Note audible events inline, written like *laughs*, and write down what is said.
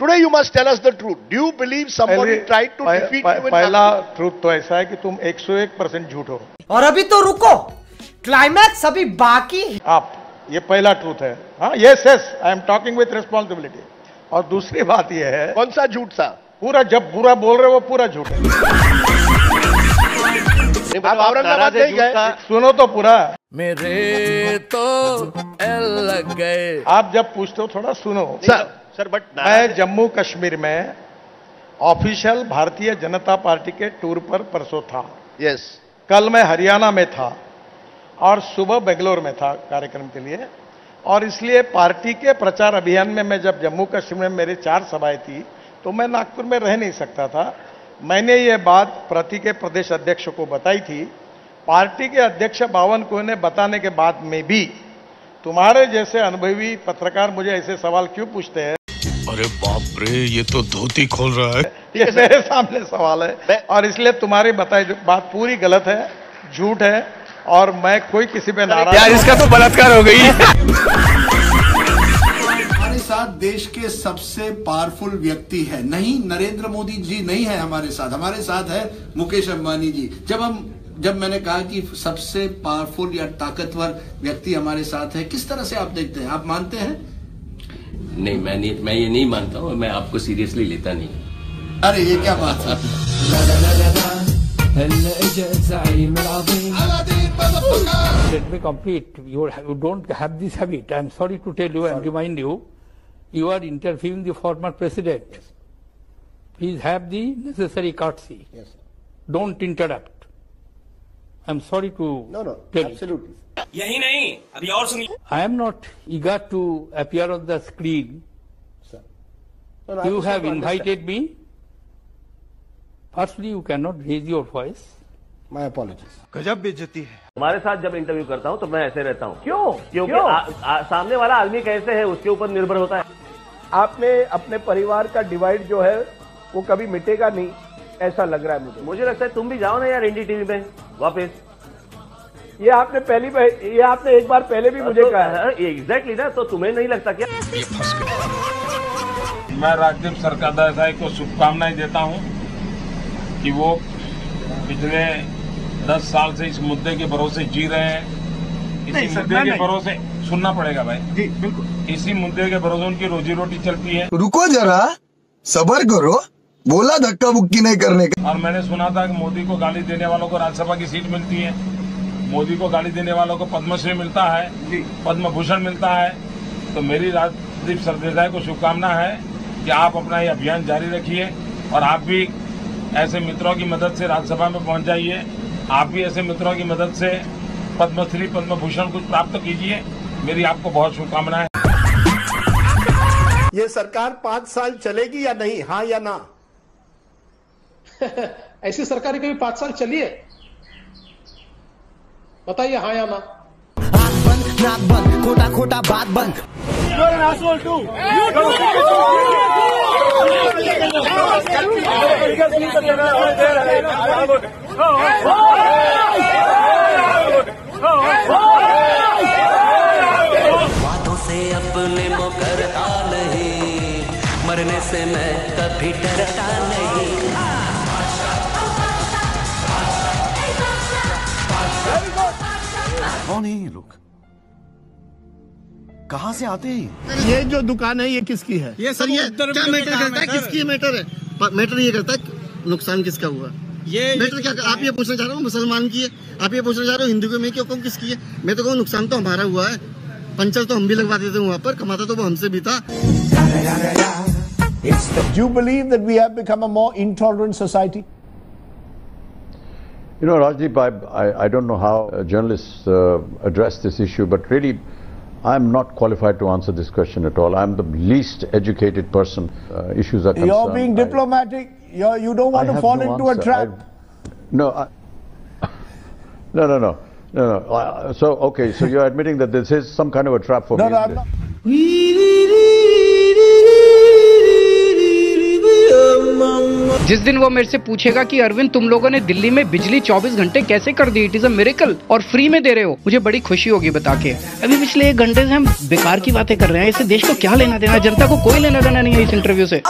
Today you must tell us the truth. Do you believe somebody पहली- tried to पह- defeat पह- you in पहला truth तो ऐसा है कि तुम 101 परसेंट झूठ हो। और अभी तो रुको। क्लाइमैक्स अभी बाकी है। आप ये पहला ट्रूथ है। हाँ yes yes I am talking with responsibility और दूसरी बात यह है कौन सा झूठ सा? पूरा जब पूरा बोल रहे हो वो पूरा झूठ है। मतलब औरंगाबाद नहीं गए। सुनो तो पूरा। मेरे तो लग गए। आप जब पूछते हो थोड़ा सुनो। सर सर बट मैं जम्मू कश्मीर में ऑफिशियल भारतीय जनता पार्टी के टूर पर परसों था। Yes yes. कल मैं हरियाणा में था और सुबह बेंगलोर में था कार्यक्रम के लिए। और इसलिए पार्टी के प्रचार अभियान में मैं जब जम्मू कश्मीर में मेरी चार सभाएँ थी तो मैं नागपुर में रह नहीं सकता था। मैंने ये बात प्रति के प्रदेश अध्यक्ष को बताई थी। पार्टी के अध्यक्ष बावन को ने बताने के बाद में भी तुम्हारे जैसे अनुभवी पत्रकार मुझे ऐसे सवाल क्यों पूछते हैं? अरे बाप रे ये तो धोती खोल रहा है। ये मेरे सामने सवाल है। और इसलिए तुम्हारी बताई बात पूरी गलत है झूठ है और मैं कोई किसी पे नाराज़ यार इसका तो बलात्कार हो गई। हमारे साथ देश के सबसे पावरफुल व्यक्ति है। नहीं नरेंद्र मोदी जी नहीं है हमारे साथ। हमारे साथ है मुकेश अंबानी जी। जब हम जब मैंने कहा कि सबसे पावरफुल या ताकतवर व्यक्ति हमारे साथ है किस तरह से आप देखते हैं? आप मानते हैं? नहीं मैं नहीं मैं ये नहीं मानता हूँ मैं आपको सीरियसली लेता नहीं अरे ये क्या बात है Let me complete. You, you don't have this habit. I'm sorry to tell you and remind you, you are interviewing the former president. Please have the necessary courtesy. Yes, sir. Don't interrupt. I'm sorry to No, no, tell you. यही नहीं अभी और सुनिए I am not eager to appear on the screen. Sir. No, no, I You just have want to understand. invited me. Firstly, you cannot raise your voice. My apologies. गजब बेइज्जती है तुम्हारे साथ जब इंटरव्यू करता हूँ तो मैं ऐसे रहता हूँ क्यों क्योंकि आ, आ, सामने वाला आदमी कैसे है उसके ऊपर निर्भर होता है आपने अपने परिवार का डिवाइड जो है वो कभी मिटेगा नहीं ऐसा लग रहा है मुझे मुझे लगता है तुम भी जाओ ना यार इंडी एनडीटीवी में वापस ये आपने पहली बार- ये आपने एक बार पहले भी मुझे कहा है। एग्जैक्टली ना तो तुम्हें नहीं लगता क्या? मैं राजदीप सरकार देसाई को शुभकामनाएँ देता हूँ कि वो पिछले दस साल से इस मुद्दे के भरोसे जी रहे हैं। इसी मुद्दे के भरोसे सुनना पड़ेगा भाई। जी बिल्कुल। इसी मुद्दे के भरोसे उनकी रोजी रोटी चलती है। रुको जरा सबर करो बोला धक्का बुक्की नहीं करने का। और मैंने सुना था कि मोदी को गाली देने वालों को राज्यसभा की सीट मिलती है। मोदी को गाली देने वालों को पद्मश्री मिलता है पद्म भूषण मिलता है तो मेरी राजदीप सरदेसाई को शुभकामना है कि आप अपना ये अभियान जारी रखिए और आप भी ऐसे मित्रों की मदद से राज्यसभा में पहुँच जाइए। आप भी ऐसे मित्रों की मदद से पद्मश्री पद्म भूषण कुछ प्राप्त कीजिए। मेरी आपको बहुत शुभकामनाएँ। ये सरकार पाँच साल चलेगी या नहीं? हाँ या ना? *laughs* ऐसी सरकार कभी पाँच साल चली है? बताइए हाँ या ना? नाक बंद खोटा खोटा बात बंद। बातों से अपने मुकरता नहीं मरने से मैं कभी डरता नहीं। कौन है ये लोग कहाँ से आते हैं ये जो दुकान है ये किसकी है ये सर ये क्या मैटर करता है किसकी मैटर है मैटर ये करता है नुकसान किसका हुआ ये मैटर क्या आप ये पूछना चाह रहे हो मुसलमान की है आप ये पूछना चाह रहे हो हिंदू के में क्यों कौन किसकी है मैं तो कहूँ नुकसान तो हमारा हुआ है पंचर तो हम भी लगवा देते वहाँ पर कमाता तो वो हमसे भी था Do you believe that we have become a more intolerant society? You know, Rajdeep, I, I, I don't know how uh, journalists uh, address this issue, but really, I'm not qualified to answer this question at all. I'm the least educated person. Uh, issues are concerned. You're being I- diplomatic. You're, you don't I want to fall no into a trap. I- no, I, *laughs* no, no, no, no, no. Uh, so, okay, so you're admitting that this is some kind of a trap for No, me. no, isn't I'm not. जिस दिन वो मेरे से पूछेगा कि अरविंद, तुम लोगों ने दिल्ली में बिजली 24 घंटे कैसे कर दी? इट इज़ अ और फ्री में दे रहे हो। मुझे बड़ी खुशी होगी बता के। अभी पिछले एक घंटे से हम बेकार की बातें कर रहे हैं। इससे देश को क्या लेना देना? जनता को कोई लेना देना नहीं है इस इंटरव्यू से।